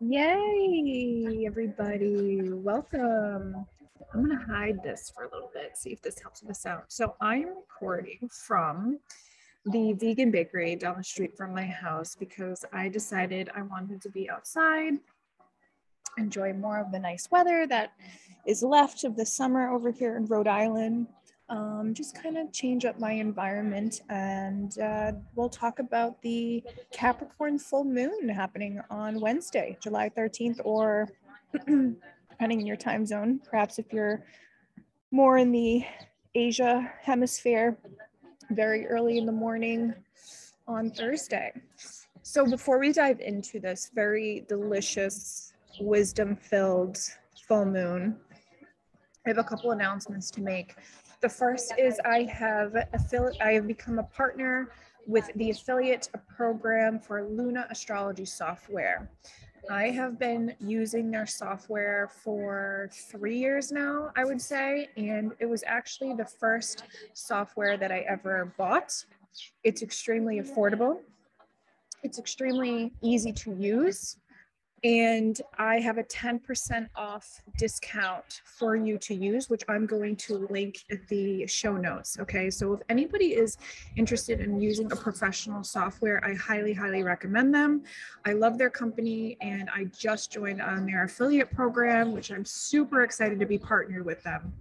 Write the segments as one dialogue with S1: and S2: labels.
S1: Yay, everybody. Welcome. I'm going to hide this for a little bit, see if this helps with the sound. So I'm recording from the vegan bakery down the street from my house because I decided I wanted to be outside, enjoy more of the nice weather that is left of the summer over here in Rhode Island um, just kind of change up my environment. And uh, we'll talk about the Capricorn full moon happening on Wednesday, July 13th, or depending on your time zone, perhaps if you're more in the Asia hemisphere, very early in the morning on Thursday. So before we dive into this very delicious, wisdom filled full moon, I have a couple announcements to make. The first is I have affiliate, I have become a partner with the affiliate program for Luna Astrology software. I have been using their software for three years now, I would say, and it was actually the first software that I ever bought. It's extremely affordable. It's extremely easy to use and I have a 10% off discount for you to use, which I'm going to link at the show notes. Okay, so if anybody is interested in using a professional software, I highly, highly recommend them. I love their company and I just joined on their affiliate program, which I'm super excited to be partnered with them.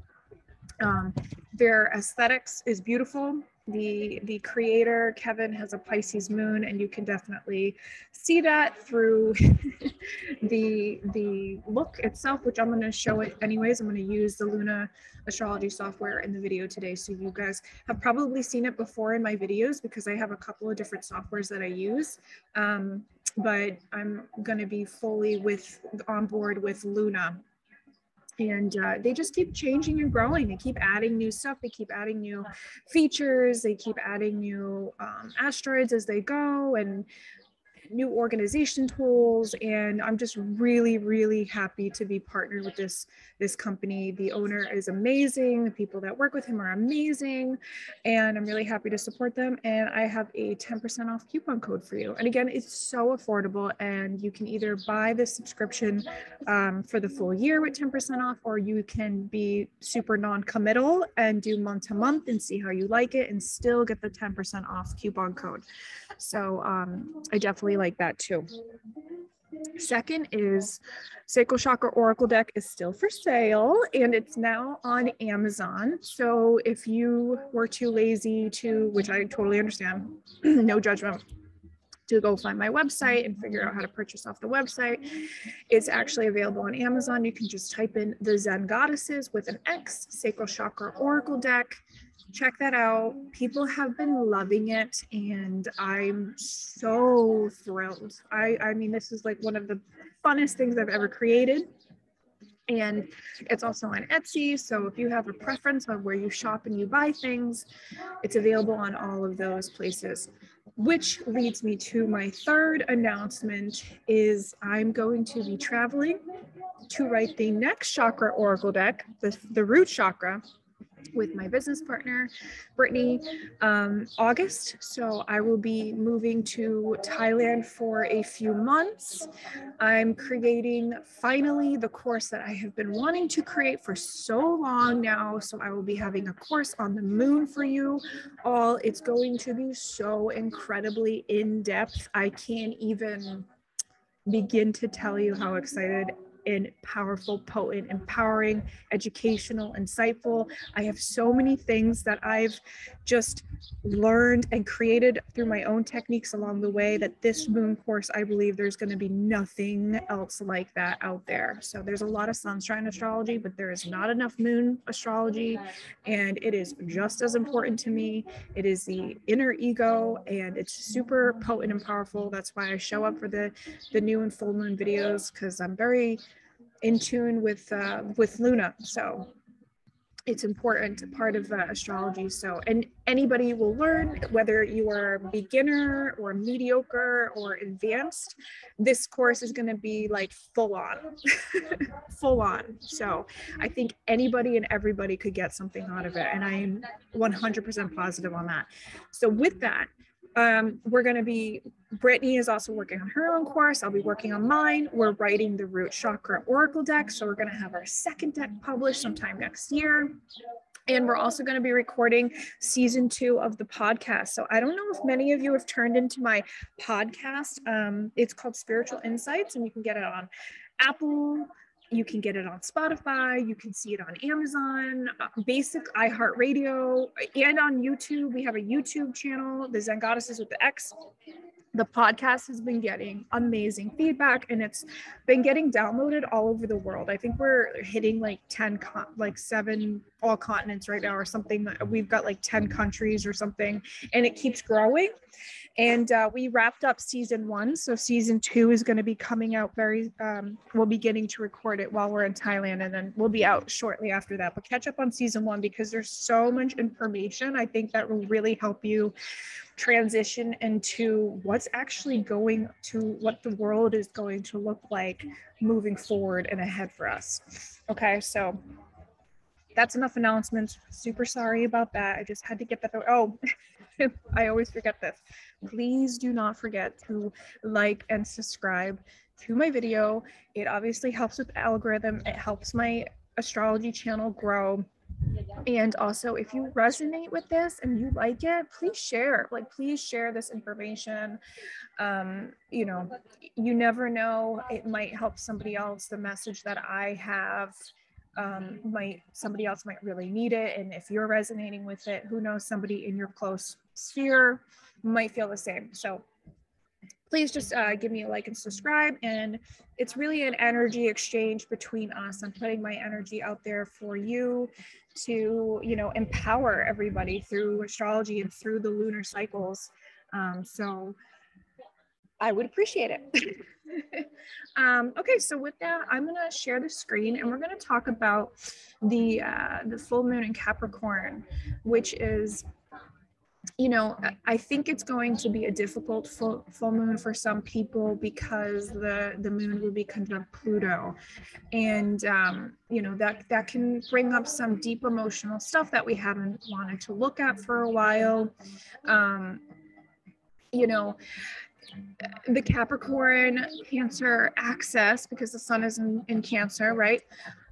S1: Um, their aesthetics is beautiful the the creator kevin has a pisces moon and you can definitely see that through the the look itself which i'm going to show it anyways. I'm going to use the luna astrology software in the video today so you guys have probably seen it before in my videos because i have a couple of different softwares that i use. Um, but i'm going to be fully with on board with luna and uh, they just keep changing and growing. They keep adding new stuff. They keep adding new features. They keep adding new um, asteroids as they go and new organization tools and i'm just really really happy to be partnered with this this company. The owner is amazing. The people that work with him are amazing and i'm really happy to support them and i have a 10% off coupon code for you. And again it's so affordable and you can either buy the subscription um, for the full year with 10% off or you can be super non-committal and do month to month and see how you like it and still get the 10% off coupon code. So um, i definitely like that too. Second is Sacral Chakra Oracle deck is still for sale and it's now on Amazon. So if you were too lazy to, which I totally understand, no judgment, to go find my website and figure out how to purchase off the website, it's actually available on Amazon. You can just type in the Xen Goddesses with an X, Sacral Chakra Oracle deck check that out. People have been loving it, and I'm so thrilled. I, I mean, this is like one of the funnest things I've ever created. And it's also on Etsy. So if you have a preference on where you shop and you buy things, it's available on all of those places. Which leads me to my third announcement is I'm going to be traveling to write the next chakra oracle deck, the, the root chakra, with my business partner, Brittany, um, August. So I will be moving to Thailand for a few months. I'm creating finally the course that I have been wanting to create for so long now. So I will be having a course on the moon for you all. It's going to be so incredibly in depth. I can't even begin to tell you how excited and powerful, potent, empowering, educational, insightful. I have so many things that I've just learned and created through my own techniques along the way that this moon course, I believe there's going to be nothing else like that out there. So there's a lot of sunshine astrology, but there is not enough moon astrology. And it is just as important to me. It is the inner ego and it's super potent and powerful. That's why I show up for the, the new and full moon videos because I'm very in tune with uh, with Luna. So it's important part of uh, astrology. So, and anybody will learn whether you are beginner or mediocre or advanced. This course is going to be like full on, full on. So, I think anybody and everybody could get something out of it, and I am 100% positive on that. So, with that, um, we're going to be Brittany is also working on her own course. I'll be working on mine. We're writing the root chakra oracle deck. So we're going to have our second deck published sometime next year. And we're also going to be recording season two of the podcast. So I don't know if many of you have turned into my podcast. Um, it's called Spiritual Insights, and you can get it on Apple. You can get it on Spotify. You can see it on Amazon, uh, basic iHeartRadio, and on YouTube. We have a YouTube channel, the Xen Goddesses with the X the podcast has been getting amazing feedback and it's been getting downloaded all over the world i think we're hitting like 10 like seven all continents right now or something. That we've got like 10 countries or something and it keeps growing. And uh, we wrapped up season one so season two is going to be coming out very um, we'll be getting to record it while we're in thailand and then we'll be out shortly after that. But catch up on season one because there's so much information i think that will really help you transition into what's actually going to what the world is going to look like moving forward and ahead for us. Okay so that's enough announcements super sorry about that i just had to get that oh I always forget this. Please do not forget to like and subscribe to my video. It obviously helps with the algorithm. It helps my astrology channel grow. And also, if you resonate with this and you like it, please share. Like, please share this information. Um, you know, you never know, it might help somebody else. The message that I have um, might somebody else might really need it and if you're resonating with it who knows somebody in your close sphere might feel the same. So please just uh, give me a like and subscribe and it's really an energy exchange between us. I'm putting my energy out there for you to you know empower everybody through astrology and through the lunar cycles. Um, so i would appreciate it um, okay, so with that, I'm going to share the screen and we're going to talk about the uh, the full moon in Capricorn, which is you know, I think it's going to be a difficult full, full moon for some people because the the moon will be conjunct Pluto, and um, you know that that can bring up some deep emotional stuff that we haven't wanted to look at for a while. Um, you know, the Capricorn Cancer axis, because the sun is in, in Cancer, right?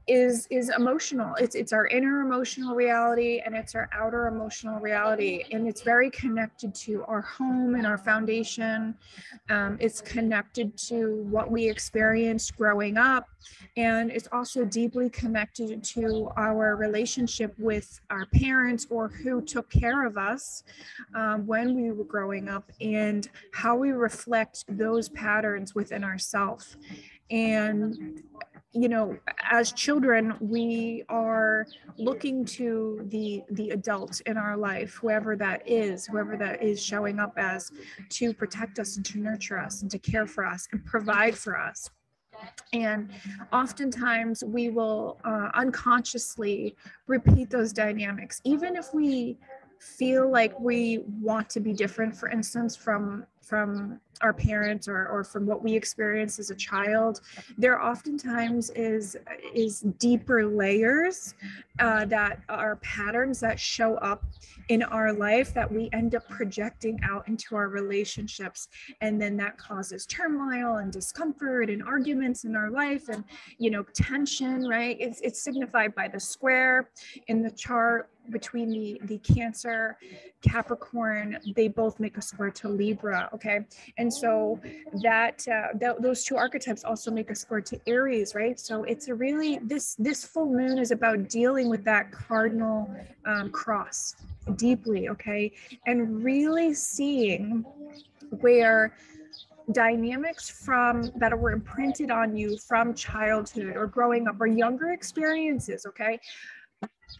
S1: Is is emotional. It's it's our inner emotional reality and it's our outer emotional reality. And it's very connected to our home and our foundation. Um, it's connected to what we experienced growing up. And it's also deeply connected to our relationship with our parents or who took care of us um, when we were growing up and how we reflect those patterns within ourselves and you know as children we are looking to the the adult in our life whoever that is whoever that is showing up as to protect us and to nurture us and to care for us and provide for us. And oftentimes we will uh, unconsciously repeat those dynamics even if we feel like we want to be different for instance from from our parents or, or from what we experience as a child there oftentimes is is deeper layers uh, that are patterns that show up in our life that we end up projecting out into our relationships. And then that causes turmoil and discomfort and arguments in our life and you know tension right? It's, it's signified by the square in the chart between the the cancer capricorn. They both make a square to libra okay? And so that, uh, th- those two archetypes also make a square to aries right? So it's a really this this full moon is about dealing with that cardinal um, cross deeply okay? And really seeing where dynamics from that were imprinted on you from childhood or growing up or younger experiences okay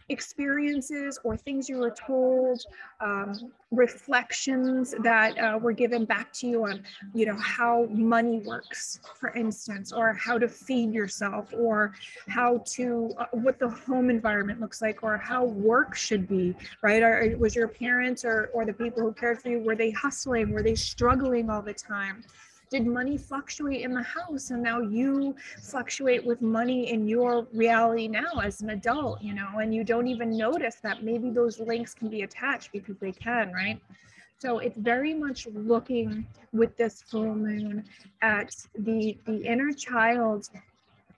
S1: experiences or things you were told, um, reflections that uh, were given back to you on, you know, how money works, for instance, or how to feed yourself, or how to, uh, what the home environment looks like, or how work should be, right? Or was your parents or, or the people who cared for you, were they hustling? Were they struggling all the time? Did money fluctuate in the house? And now you fluctuate with money in your reality now as an adult you know and you don't even notice that maybe those links can be attached because they can right? So it's very much looking with this full moon at the the inner child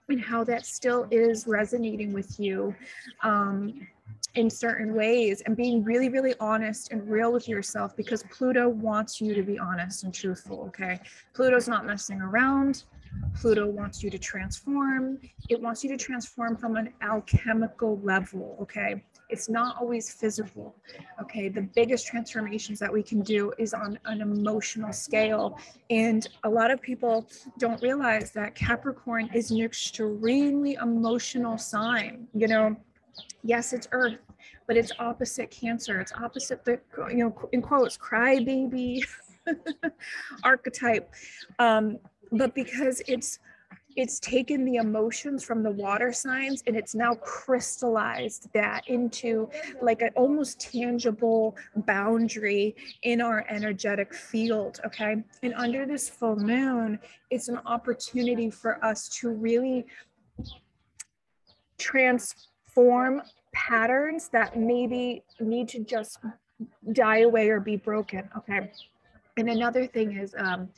S1: and how that still is resonating with you. Um, in certain ways and being really really honest and real with yourself because pluto wants you to be honest and truthful okay? Pluto's not messing around. Pluto wants you to transform. It wants you to transform from an alchemical level okay? It's not always physical okay? The biggest transformations that we can do is on an emotional scale. And a lot of people don't realize that capricorn is an extremely emotional sign you know yes, it's Earth, but it's opposite Cancer. It's opposite the, you know, in quotes, crybaby archetype. Um, but because it's it's taken the emotions from the water signs and it's now crystallized that into like an almost tangible boundary in our energetic field okay and under this full moon it's an opportunity for us to really trans form patterns that maybe need to just die away or be broken. Okay. And another thing is, um,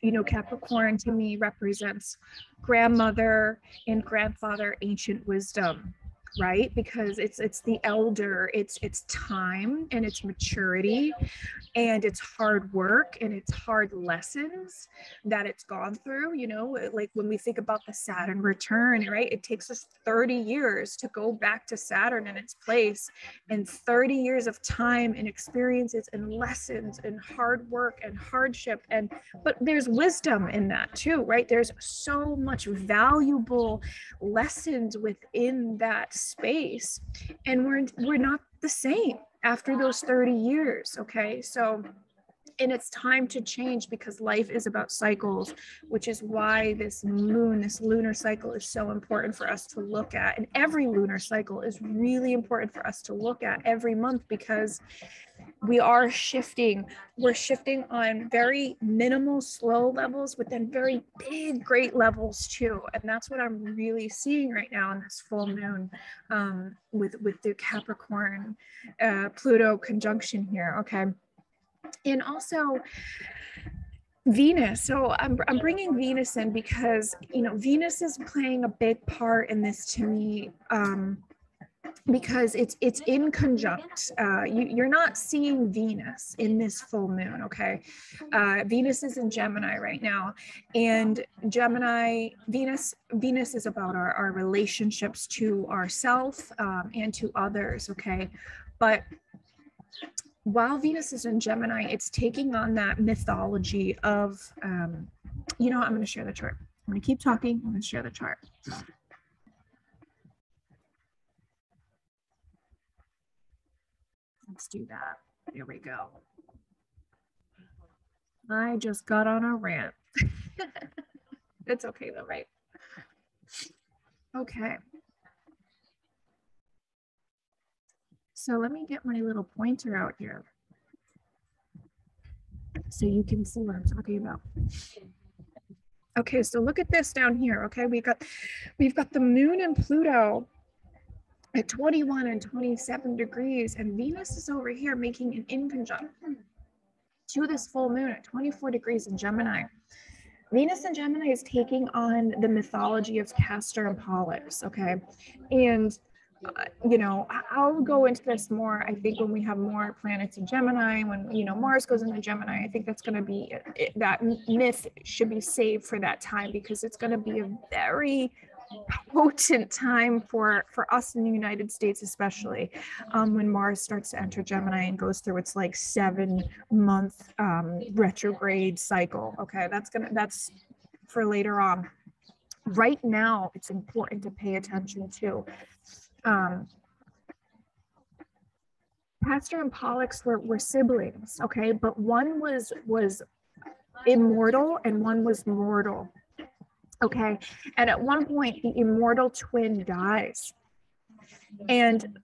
S1: you know, Capricorn to me represents grandmother and grandfather ancient wisdom right? Because it's it's the elder it's it's time and it's maturity and it's hard work and it's hard lessons that it's gone through you know uh, like when we think about the saturn return right? It takes us 30 years to go back to saturn in its place and 30 years of time and experiences and lessons and hard work and hardship and but there's wisdom in that too right? There's so much valuable lessons within that space and we're we're not the same after those 30 years okay? So and it's time to change because life is about cycles which is why this moon this lunar cycle is so important for us to look at. And every lunar cycle is really important for us to look at every month because we are shifting. We're shifting on very minimal slow levels but then very big great levels too. And that's what i'm really seeing right now in this full moon um, with with the capricorn uh, pluto conjunction here okay? And also Venus. So I'm, I'm bringing Venus in because, you know, Venus is playing a big part in this to me um, because it's it's in conjunct. Uh, you, are not seeing Venus in this full moon, okay? Uh, Venus is in Gemini right now, and Gemini, Venus, Venus is about our, our relationships to ourself um, and to others, okay? But while Venus is in Gemini, it's taking on that mythology of, um, you know, I'm going to share the chart. I'm going to keep talking. I'm going to share the chart. Let's do that. There we go. I just got on a rant. it's okay though, right? Okay. So let me get my little pointer out here so you can see what I'm talking about. Okay, so look at this down here. Okay, we've got we've got the moon and Pluto at 21 and 27 degrees, and Venus is over here making an inconjunction to this full moon at 24 degrees in Gemini. Venus in Gemini is taking on the mythology of Castor and Pollux, okay? And uh, you know, I'll go into this more. I think when we have more planets in Gemini, when you know Mars goes into Gemini, I think that's going to be it, that myth should be saved for that time because it's going to be a very potent time for for us in the United States, especially um, when Mars starts to enter Gemini and goes through its like seven month um, retrograde cycle. Okay, that's gonna that's for later on. Right now, it's important to pay attention to um, Castor and Pollux were, were siblings, okay, but one was was immortal and one was mortal. Okay, and at one point the immortal twin dies, and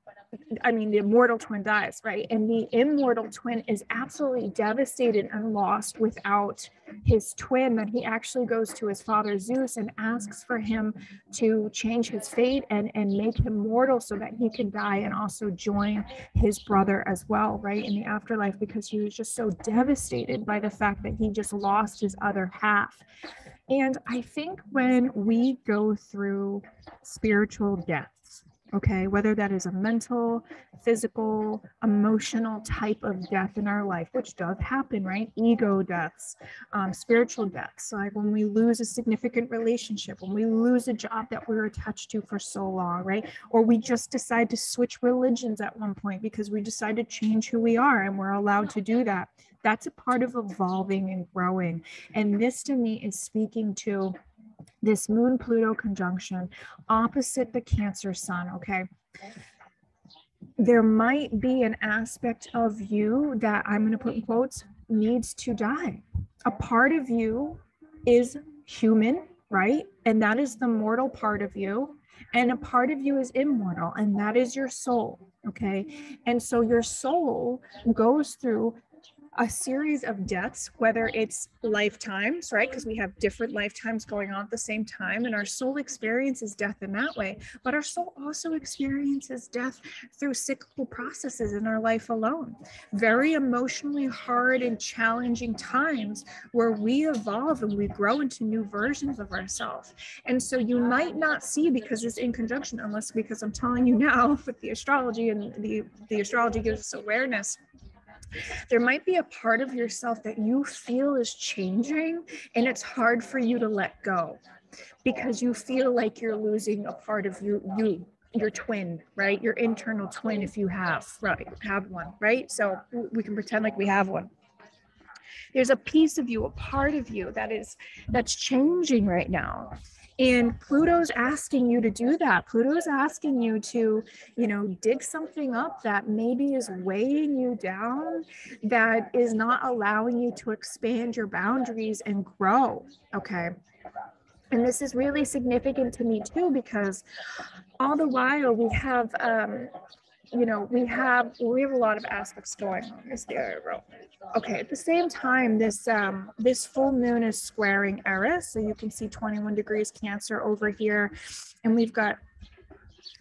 S1: I mean, the immortal twin dies, right? And the immortal twin is absolutely devastated and lost without his twin. That he actually goes to his father Zeus and asks for him to change his fate and, and make him mortal so that he can die and also join his brother as well, right? In the afterlife, because he was just so devastated by the fact that he just lost his other half. And I think when we go through spiritual deaths, okay, whether that is a mental, physical, emotional type of death in our life, which does happen, right? Ego deaths, um, spiritual deaths, like when we lose a significant relationship, when we lose a job that we were attached to for so long, right? Or we just decide to switch religions at one point because we decide to change who we are and we're allowed to do that. That's a part of evolving and growing. And this to me is speaking to this moon Pluto conjunction opposite the Cancer sun. Okay. There might be an aspect of you that I'm going to put in quotes needs to die. A part of you is human, right? And that is the mortal part of you. And a part of you is immortal, and that is your soul. Okay. And so your soul goes through a series of deaths, whether it's lifetimes, right? Because we have different lifetimes going on at the same time, and our soul experiences death in that way. But our soul also experiences death through cyclical processes in our life alone. Very emotionally hard and challenging times where we evolve and we grow into new versions of ourselves. And so you might not see because it's in conjunction, unless because I'm telling you now with the astrology and the, the astrology gives us awareness there might be a part of yourself that you feel is changing and it's hard for you to let go because you feel like you're losing a part of you you your twin right? Your internal twin if you have right have one right? So we can pretend like we have one. There's a piece of you a part of you that is that's changing right now and Pluto's asking you to do that. Pluto's asking you to, you know, dig something up that maybe is weighing you down, that is not allowing you to expand your boundaries and grow. Okay. And this is really significant to me too, because all the while we have, um, you know, we have we have a lot of aspects going on. Is the other row. Okay, at the same time, this um, this full moon is squaring Eris. So you can see 21 degrees Cancer over here. And we've got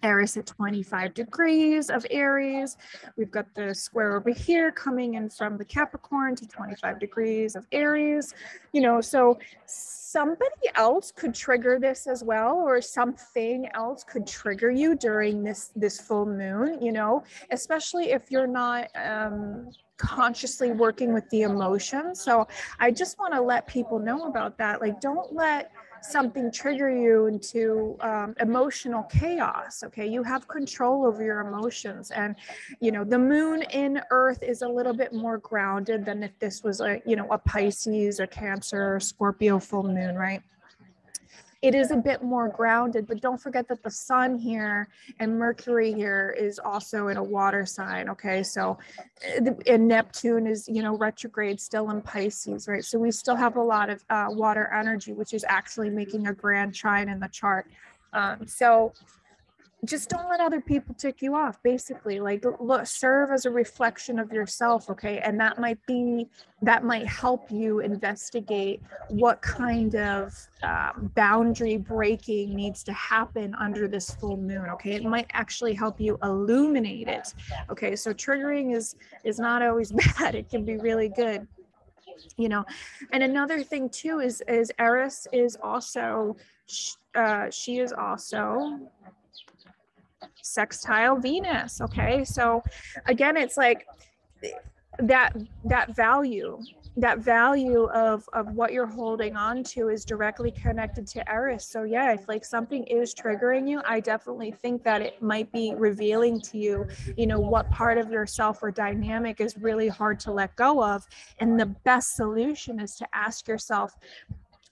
S1: Eris at 25 degrees of Aries. We've got the square over here coming in from the Capricorn to 25 degrees of Aries. You know, so somebody else could trigger this as well, or something else could trigger you during this this full moon. You know, especially if you're not. Um, consciously working with the emotions. So I just want to let people know about that. Like, don't let something trigger you into um, emotional chaos okay you have control over your emotions and you know the moon in earth is a little bit more grounded than if this was a you know a pisces or cancer or scorpio full moon right it is a bit more grounded, but don't forget that the sun here and Mercury here is also in a water sign. Okay. So, uh, and Neptune is, you know, retrograde still in Pisces, right? So we still have a lot of uh, water energy, which is actually making a grand trine in the chart. Um, so, just don't let other people tick you off basically. Like look serve as a reflection of yourself okay? And that might be that might help you investigate what kind of um, boundary breaking needs to happen under this full moon okay? It might actually help you illuminate it okay? So triggering is is not always bad. It can be really good you know? And another thing too is is eris is also uh, she is also sextile Venus. Okay. So again, it's like that that value that value of of what you're holding on to is directly connected to eris so yeah if like something is triggering you i definitely think that it might be revealing to you you know what part of yourself or dynamic is really hard to let go of and the best solution is to ask yourself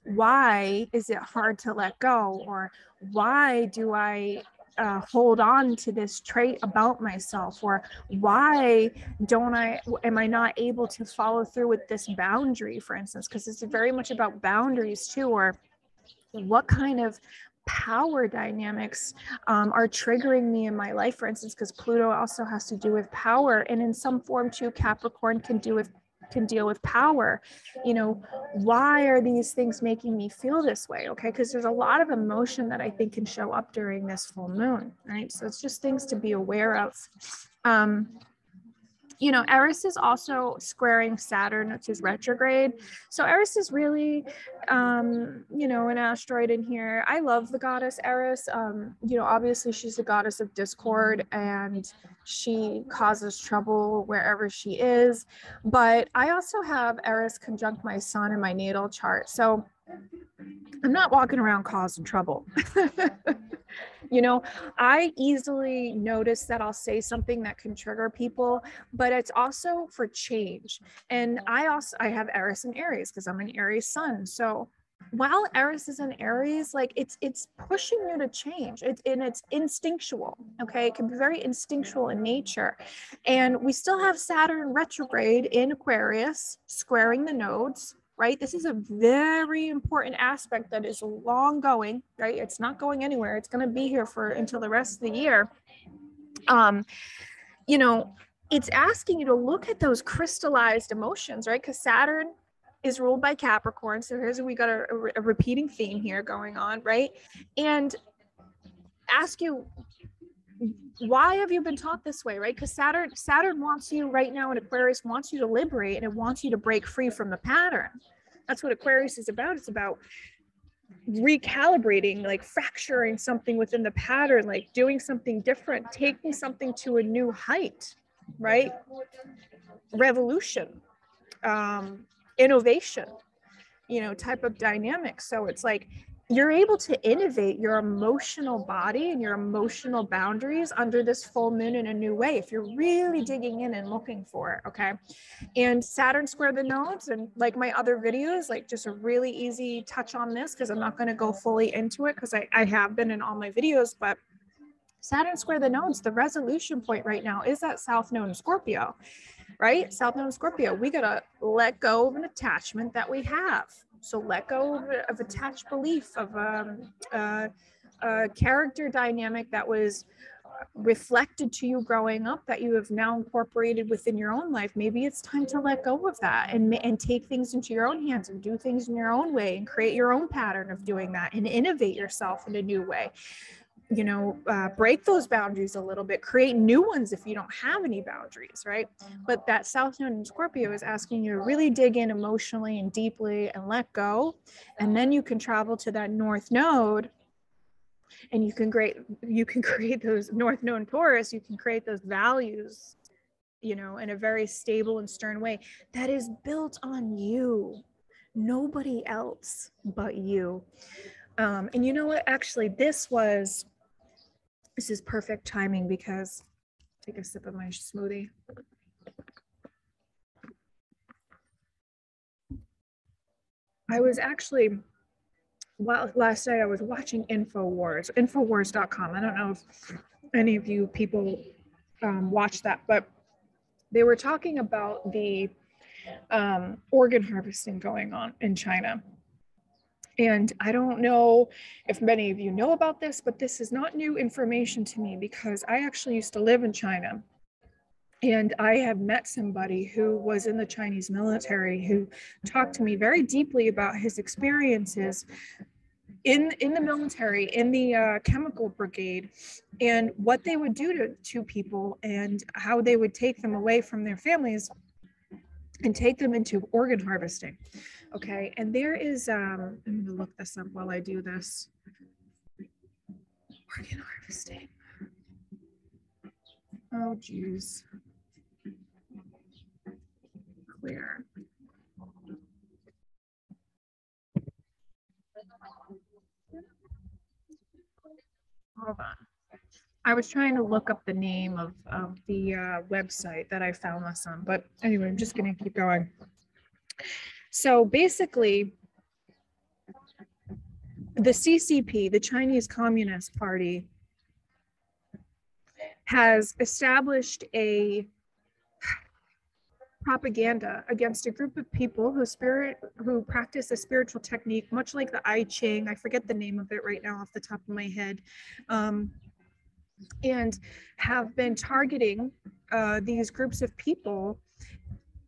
S1: why is it hard to let go or why do i uh, hold on to this trait about myself or why don't i am i not able to follow through with this boundary for instance because it's very much about boundaries too or what kind of power dynamics um, are triggering me in my life, for instance, because Pluto also has to do with power. And in some form, too, Capricorn can do with can deal with power. You know why are these things making me feel this way? Okay because there's a lot of emotion that i think can show up during this full moon right? So it's just things to be aware of. Um you know, Eris is also squaring Saturn, which is retrograde. So Eris is really, um, you know, an asteroid in here. I love the goddess Eris. Um, you know, obviously she's the goddess of discord and she causes trouble wherever she is. But I also have Eris conjunct my sun in my natal chart. So I'm not walking around causing trouble. you know, I easily notice that I'll say something that can trigger people, but it's also for change. And I also I have Eris and Aries because I'm an Aries sun. So while Eris is in Aries, like it's it's pushing you to change. It's and it's instinctual. Okay, it can be very instinctual in nature, and we still have Saturn retrograde in Aquarius, squaring the nodes right? This is a very important aspect that is long going, right? It's not going anywhere. It's going to be here for until the rest of the year. Um, you know, it's asking you to look at those crystallized emotions, right? Because Saturn is ruled by Capricorn. So here's we got a, a, repeating theme here going on, right? And ask you why have you been taught this way right? Because saturn saturn wants you right now in aquarius wants you to liberate and it wants you to break free from the pattern. That's what aquarius is about. It's about recalibrating like fracturing something within the pattern like doing something different taking something to a new height right? Revolution um innovation you know type of dynamic. So it's like you're able to innovate your emotional body and your emotional boundaries under this full moon in a new way if you're really digging in and looking for it okay? And saturn square the nodes and like my other videos like just a really easy touch on this because i'm not going to go fully into it because I, I have been in all my videos but saturn square the nodes the resolution point right now is that south node scorpio right? South node scorpio we got to let go of an attachment that we have so let go of, of attached belief of um, uh, a character dynamic that was reflected to you growing up that you have now incorporated within your own life. Maybe it's time to let go of that and and take things into your own hands and do things in your own way and create your own pattern of doing that and innovate yourself in a new way you know uh, break those boundaries a little bit create new ones if you don't have any boundaries right? But that south node in scorpio is asking you to really dig in emotionally and deeply and let go. And then you can travel to that north node and you can create you can create those north node taurus you can create those values you know in a very stable and stern way that is built on you. Nobody else but you. Um, and you know what? Actually this was this is perfect timing because take a sip of my smoothie. I was actually, well, last night I was watching InfoWars, Infowars.com. I don't know if any of you people um, watch that, but they were talking about the um, organ harvesting going on in China. And I don't know if many of you know about this, but this is not new information to me because I actually used to live in China. And I have met somebody who was in the Chinese military who talked to me very deeply about his experiences in in the military in the uh, chemical brigade and what they would do to, to people and how they would take them away from their families and take them into organ harvesting Okay, and there is, um, I'm gonna look this up while I do this. Organ harvesting. Oh, geez. Clear. Hold on. I was trying to look up the name of, of the uh, website that I found this on, but anyway, I'm just gonna keep going. So basically, the CCP, the Chinese Communist Party, has established a propaganda against a group of people who spirit who practice a spiritual technique much like the I Ching. I forget the name of it right now off the top of my head. Um, and have been targeting uh, these groups of people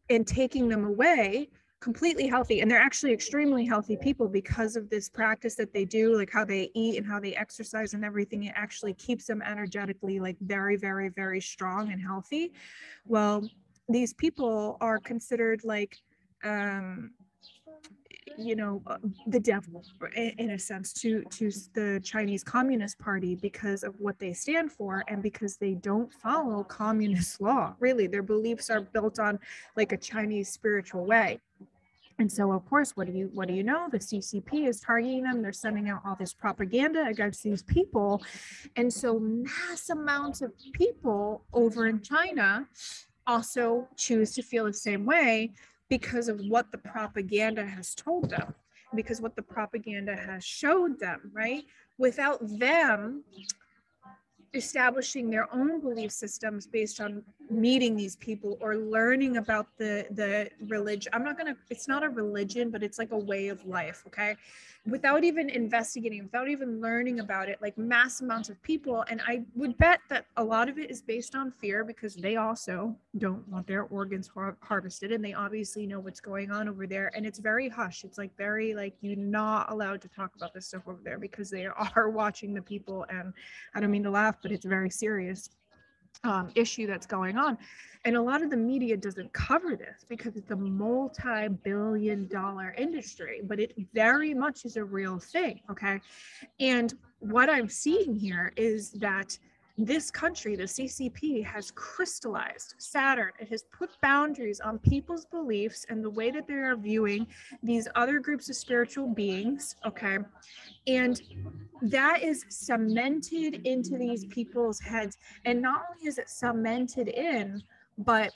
S1: and taking them away completely healthy and they're actually extremely healthy people because of this practice that they do like how they eat and how they exercise and everything. It actually keeps them energetically like very very very strong and healthy. Well these people are considered like um you know uh, the devil in a sense to to the chinese communist party because of what they stand for and because they don't follow communist law really. Their beliefs are built on like a chinese spiritual way and so, of course, what do you what do you know? The CCP is targeting them. They're sending out all this propaganda against these people, and so mass amounts of people over in China also choose to feel the same way because of what the propaganda has told them, because what the propaganda has showed them. Right? Without them establishing their own belief systems based on meeting these people or learning about the the religion i'm not gonna it's not a religion but it's like a way of life okay? Without even investigating without even learning about it like mass amounts of people and i would bet that a lot of it is based on fear because they also don't want their organs har- harvested and they obviously know what's going on over there and it's very hush. It's like very like you're not allowed to talk about this stuff over there because they are watching the people and i don't mean to laugh but it's very serious um, issue that's going on. And a lot of the media doesn't cover this because it's a multi billion dollar industry, but it very much is a real thing. Okay. And what I'm seeing here is that this country, the CCP, has crystallized Saturn. It has put boundaries on people's beliefs and the way that they are viewing these other groups of spiritual beings. Okay. And that is cemented into these people's heads. And not only is it cemented in, but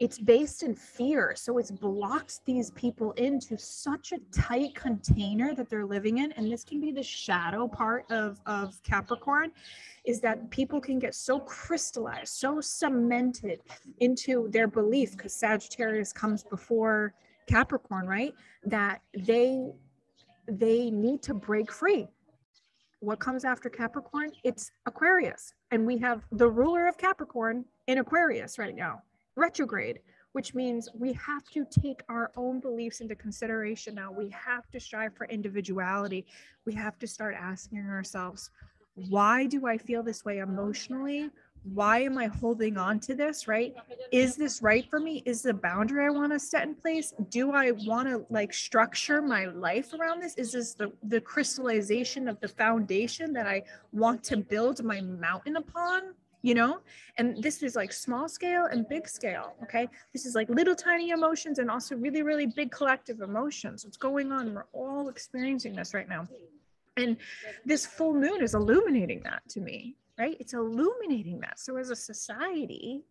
S1: it's based in fear. So it's blocked these people into such a tight container that they're living in. And this can be the shadow part of, of Capricorn is that people can get so crystallized, so cemented into their belief because Sagittarius comes before Capricorn, right? That they they need to break free. What comes after Capricorn? It's Aquarius. And we have the ruler of Capricorn in Aquarius right now retrograde, which means we have to take our own beliefs into consideration now. We have to strive for individuality. We have to start asking ourselves, why do I feel this way emotionally? Why am I holding on to this, right? Is this right for me? Is the boundary I want to set in place? Do I want to like structure my life around this? Is this the, the crystallization of the foundation that I want to build my mountain upon? You know? And this is like small scale and big scale okay? This is like little tiny emotions and also really really big collective emotions. What's going on? We're all experiencing this right now. And this full moon is illuminating that to me right? It's illuminating that. So as a society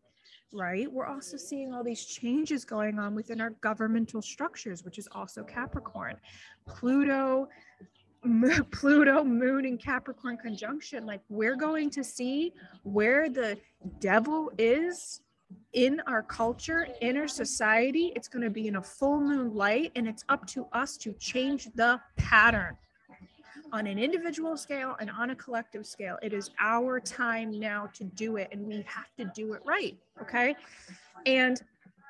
S1: right we're also seeing all these changes going on within our governmental structures which is also capricorn. Pluto Pluto, Moon, and Capricorn conjunction, like we're going to see where the devil is in our culture, in our society. It's going to be in a full moon light, and it's up to us to change the pattern on an individual scale and on a collective scale. It is our time now to do it, and we have to do it right. Okay. And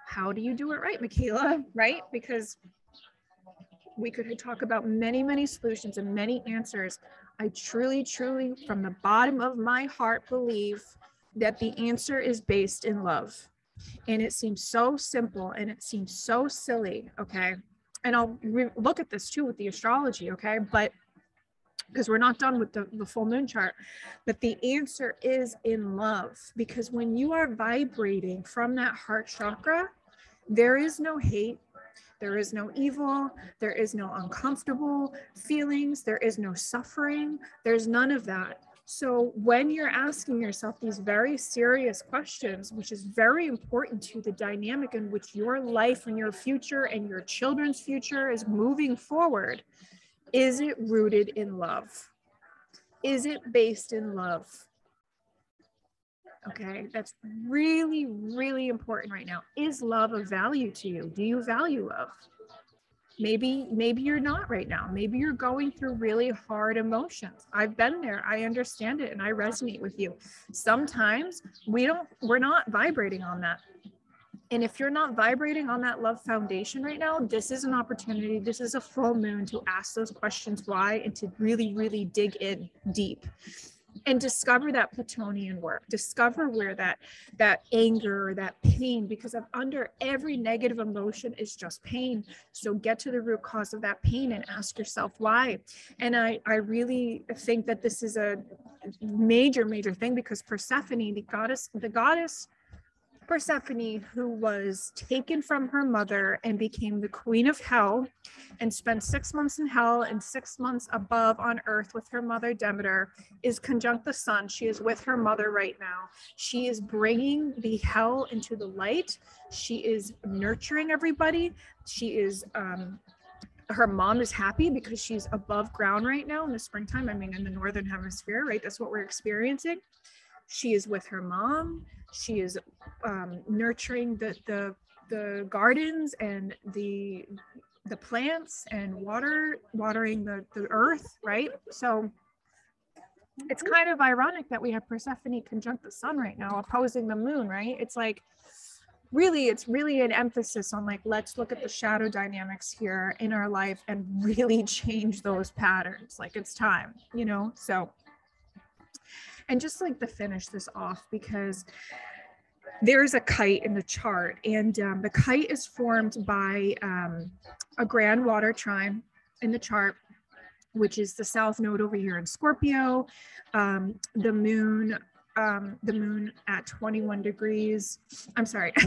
S1: how do you do it right, Makayla? Right? Because we could talk about many, many solutions and many answers. I truly, truly, from the bottom of my heart, believe that the answer is based in love. And it seems so simple and it seems so silly. Okay. And I'll re- look at this too with the astrology. Okay. But because we're not done with the, the full moon chart, but the answer is in love. Because when you are vibrating from that heart chakra, there is no hate, there is no evil. There is no uncomfortable feelings. There is no suffering. There's none of that. So, when you're asking yourself these very serious questions, which is very important to the dynamic in which your life and your future and your children's future is moving forward, is it rooted in love? Is it based in love? Okay, that's really, really important right now. Is love of value to you? Do you value love? Maybe, maybe you're not right now. Maybe you're going through really hard emotions. I've been there. I understand it and I resonate with you. Sometimes we don't, we're not vibrating on that. And if you're not vibrating on that love foundation right now, this is an opportunity. This is a full moon to ask those questions why and to really, really dig in deep and discover that plutonian work. Discover where that that anger that pain because of under every negative emotion is just pain. So get to the root cause of that pain and ask yourself why. And i i really think that this is a major major thing because persephone the goddess the goddess Persephone, who was taken from her mother and became the queen of hell and spent six months in hell and six months above on earth with her mother Demeter, is conjunct the sun. She is with her mother right now. She is bringing the hell into the light. She is nurturing everybody. She is um, her mom is happy because she's above ground right now in the springtime. I mean, in the northern hemisphere, right? That's what we're experiencing. She is with her mom. She is um, nurturing the, the the gardens and the the plants and water watering the, the earth right? So it's kind of ironic that we have persephone conjunct the sun right now opposing the moon right? It's like really it's really an emphasis on like let's look at the shadow dynamics here in our life and really change those patterns. Like it's time you know? So and just like to finish this off because there's a kite in the chart and um, the kite is formed by um, a grand water trine in the chart which is the south node over here in scorpio um, the moon um, the moon at 21 degrees i'm sorry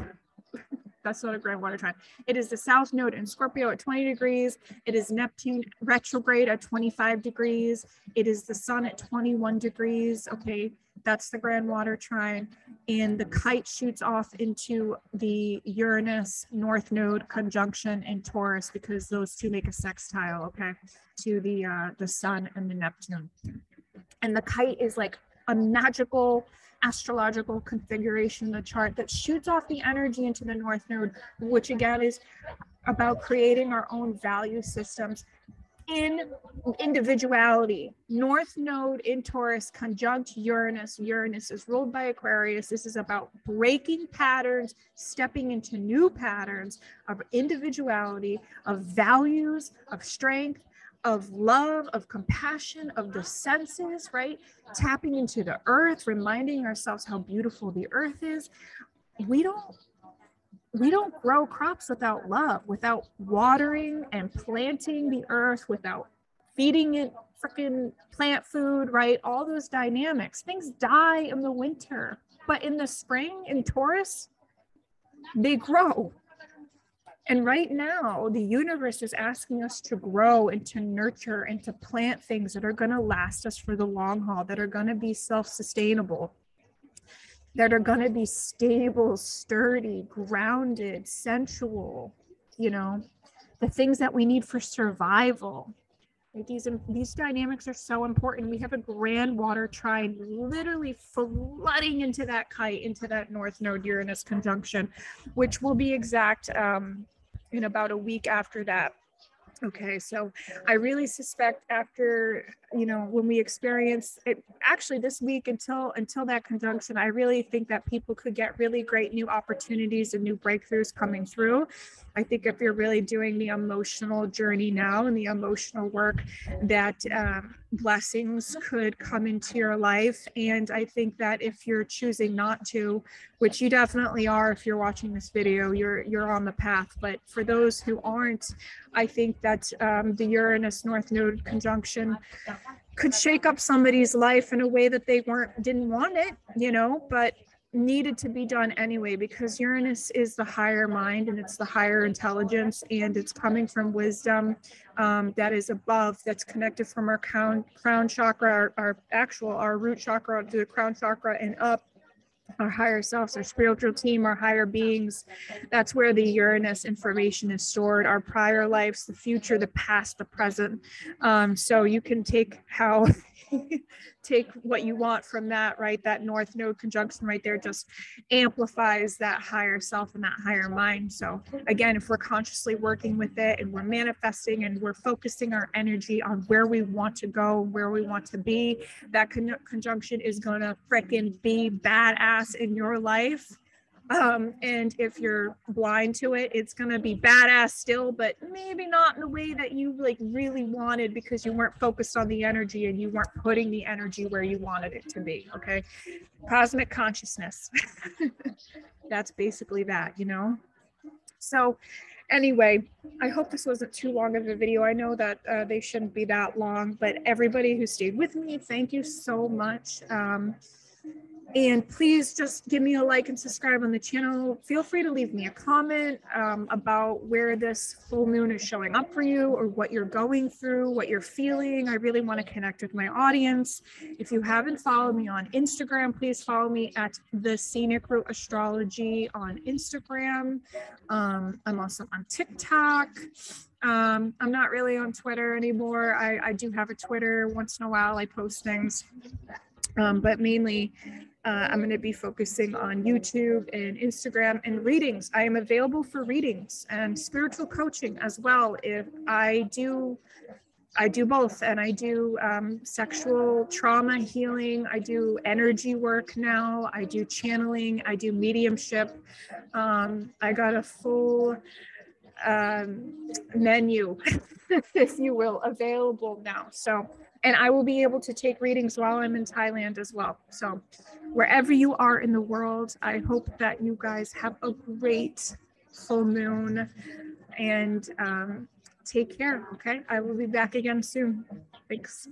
S1: that's not a grand water trine. It is the south node in Scorpio at 20 degrees. It is Neptune retrograde at 25 degrees. It is the sun at 21 degrees. Okay, that's the grand water trine. And the kite shoots off into the Uranus north node conjunction in Taurus because those two make a sextile, okay, to the uh, the sun and the Neptune. And the kite is like a magical astrological configuration in the chart that shoots off the energy into the north node, which again is about creating our own value systems in individuality. North node in Taurus conjunct Uranus. Uranus is ruled by Aquarius. This is about breaking patterns, stepping into new patterns of individuality, of values, of strength, of love, of compassion, of the senses, right? Tapping into the earth, reminding ourselves how beautiful the earth is. We don't we don't grow crops without love, without watering and planting the earth, without feeding it freaking plant food, right? All those dynamics. Things die in the winter, but in the spring in Taurus, they grow. And right now, the universe is asking us to grow and to nurture and to plant things that are going to last us for the long haul, that are going to be self sustainable, that are going to be stable, sturdy, grounded, sensual, you know, the things that we need for survival. These, these dynamics are so important. We have a grand water trine literally flooding into that kite, into that North Node Uranus conjunction, which will be exact um, in about a week after that. Okay, so I really suspect after you know when we experience it actually this week until until that conjunction, I really think that people could get really great new opportunities and new breakthroughs coming through. I think if you're really doing the emotional journey now and the emotional work, that um, blessings could come into your life. And I think that if you're choosing not to, which you definitely are if you're watching this video, you're you're on the path. But for those who aren't, I think that um, the Uranus North Node conjunction could shake up somebody's life in a way that they weren't didn't want it, you know, but needed to be done anyway because Uranus is the higher mind and it's the higher intelligence and it's coming from wisdom um, that is above, that's connected from our crown, crown chakra, our, our actual, our root chakra to the crown chakra and up our higher selves, our spiritual team, our higher beings. That's where the Uranus information is stored, our prior lives, the future, the past, the present. Um, so you can take how take what you want from that, right? That North Node conjunction right there just amplifies that higher self and that higher mind. So, again, if we're consciously working with it and we're manifesting and we're focusing our energy on where we want to go, where we want to be, that con- conjunction is going to freaking be badass in your life um, and if you're blind to it, it's gonna be badass still, but maybe not in the way that you like really wanted because you weren't focused on the energy and you weren't putting the energy where you wanted it to be. Okay. Cosmic consciousness. That's basically that, you know? So anyway, I hope this wasn't too long of a video. I know that uh, they shouldn't be that long, but everybody who stayed with me, thank you so much. Um, and please just give me a like and subscribe on the channel. Feel free to leave me a comment um, about where this full moon is showing up for you or what you're going through, what you're feeling. I really want to connect with my audience. If you haven't followed me on Instagram, please follow me at the Scenic Route Astrology on Instagram. Um, I'm also on TikTok. Um, I'm not really on Twitter anymore. I, I do have a Twitter once in a while. I post things. Um, but mainly uh, I'm going to be focusing on YouTube and Instagram and readings. I am available for readings and spiritual coaching as well. If I do, I do both, and I do um, sexual trauma healing. I do energy work now. I do channeling. I do mediumship. Um, I got a full um, menu, if you will, available now. So and I will be able to take readings while I'm in Thailand as well. So, wherever you are in the world, I hope that you guys have a great full moon and um, take care. Okay. I will be back again soon. Thanks.